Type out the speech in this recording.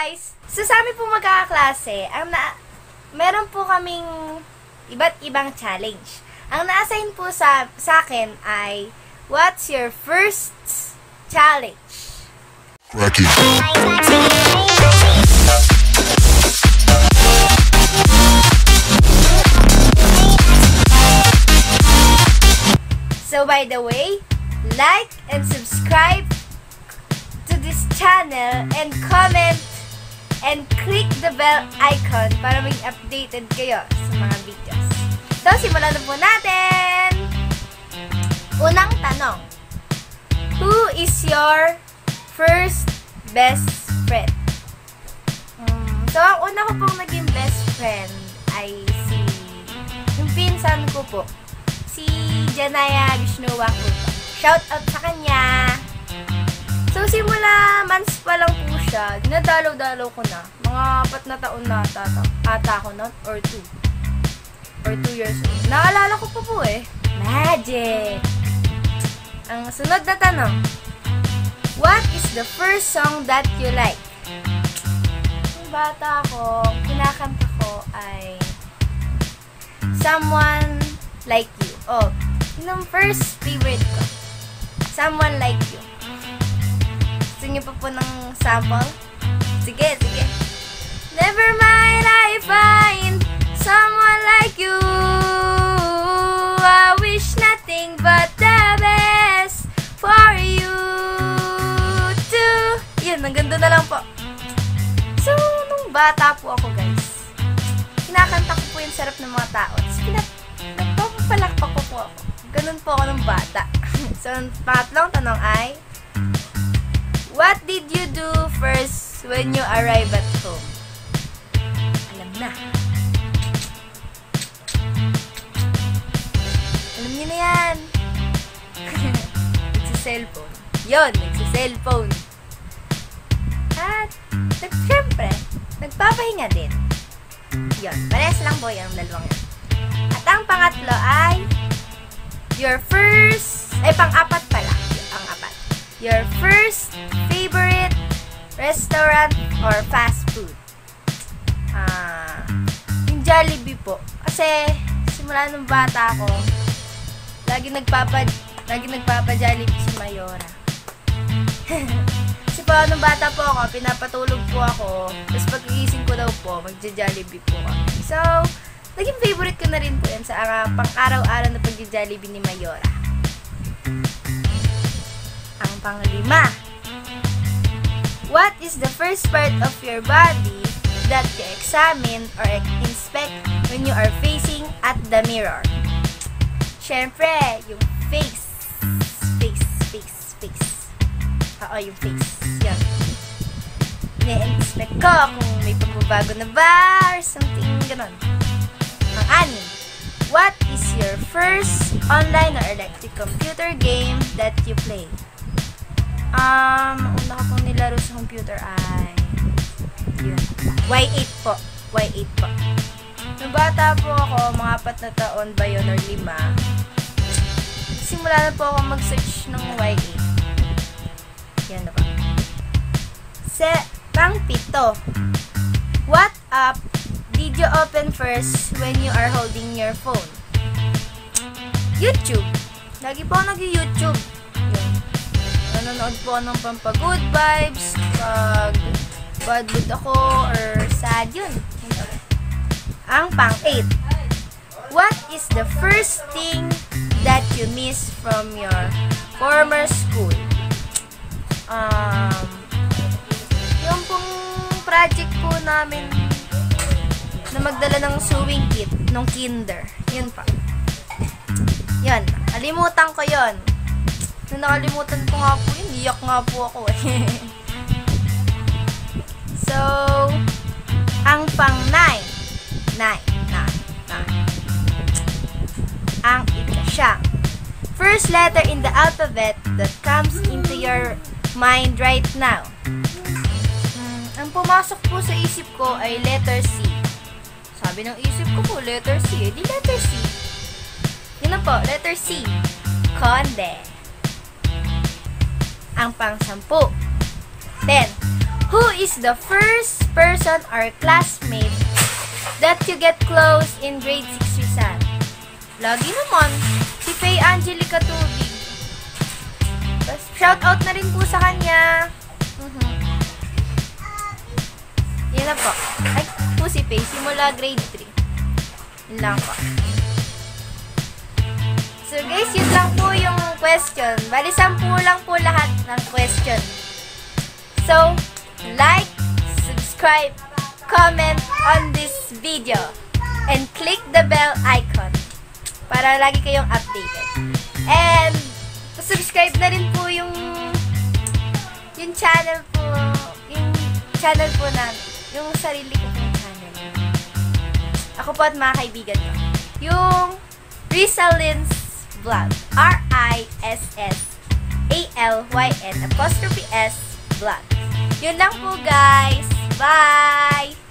guys! So sa amin po magkakaklase, ang na meron po kaming iba't ibang challenge. Ang na-assign po sa, sa akin ay, what's your first challenge? So by the way, like and subscribe to this channel and comment and click the bell icon para maging updated kayo sa mga videos. So, simulan na po natin! Unang tanong. Who is your first best friend? Hmm, so, ang una ko pong naging best friend ay si yung pinsan ko po si Janaya Vishnuwa po. Shout out sa kanya. Simula months pa lang po siya, dinadalaw-dalaw ko na. Mga apat na taon na ata, ata ako nun, or two. Or two years old. Naalala ko pa po eh. Magic! Ang sunod na tanong. What is the first song that you like? Nung bata ako, kinakanta ko ay Someone Like You. Oh, yun ang first favorite ko. Someone Like You. Niyo pa po ng sample? Sige, sige. Never mind, I find someone like you. I wish nothing but the best for you too. Yun, ang ganda na lang po. So, nung bata po ako, guys, kinakanta ko po yung sarap ng mga tao. Tapos, pinat nagpapalakpak ko po ako. Ganun po ako nung bata. so, ang pangatlong tanong ay, What did you do first when you arrive at home? Alam na. Alam niyo na yan. Nagsa-cellphone. Yun, nagsa-cellphone. At, nag, syempre, nagpapahinga din. Yun, parehas lang po yung dalawang yun. At ang pangatlo ay, your first, ay pang-apat pala. Ang apat. Your first restaurant or fast food. Ah, yung Jollibee po. Kasi, simula nung bata ako, lagi nagpapa, lagi nagpapa Jollibee si Mayora. Kasi po, nung bata po ako, pinapatulog po ako. Tapos pagkagising ko daw po, magja-Jollibee po ako. So, naging favorite ko na rin po yan sa uh, pang-araw-araw na pagja-Jollibee ni Mayora. Ang panglima. What is the first part of your body that you examine or inspect when you are facing at the mirror? Siyempre, yung face. Face, face, face. Oo, yung face. Yan. Ine-inspect ko kung may pagbabago na ba or something ganon. Ang anim. What is your first online or electric computer game that you play? Um, una ko pong nilaro sa computer ay yun. Y8 po. Y8 po. Nung bata po ako, mga apat na taon ba yun or lima, simula na po ako mag-search ng Y8. Yan na ba? Se, pang pito. What app did you open first when you are holding your phone? YouTube. Lagi po nag-YouTube. Nanonood po ng pampagood vibes, pag bad mood ako, or sad yun. Ang pang-8. What is the first thing that you miss from your former school? Um, yung pong project po namin na magdala ng sewing kit nung kinder. Yun pa. Yun. Alimutan ko yun. Nung nakalimutan ko nga po yun, iyak nga po ako eh. so, ang pang 9. 9. 9. 9. Ang ikasyang. First letter in the alphabet that comes into your mind right now. Hmm, ang pumasok po sa isip ko ay letter C. Sabi ng isip ko po, letter C. Eh, di letter C. Yun na po, letter C. Conde. Ang pang-sampu. 10. Who is the first person or classmate that you get close in grade 6 Rizal? Lagi naman, si Faye Angelica Tubig. Tapos, shout out na rin po sa kanya. Mhm. Yan na po. Ay, po si Faye, simula grade 3. Yun lang po. So guys, yun lang po yung question. Bali, sampu lang po lahat ng question. So, like, subscribe, comment on this video, and click the bell icon para lagi kayong updated. And, subscribe na rin po yung yung channel po, yung channel po namin, yung sarili ko pong channel. Ako po at mga kaibigan ko. Yung Rizalin's Vlog. R-I-S-S-A-L-Y-N apostrophe S Vlog. Yun lang po guys. Bye!